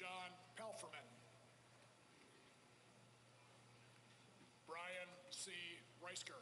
John Pelferman. Brian C. Reisker.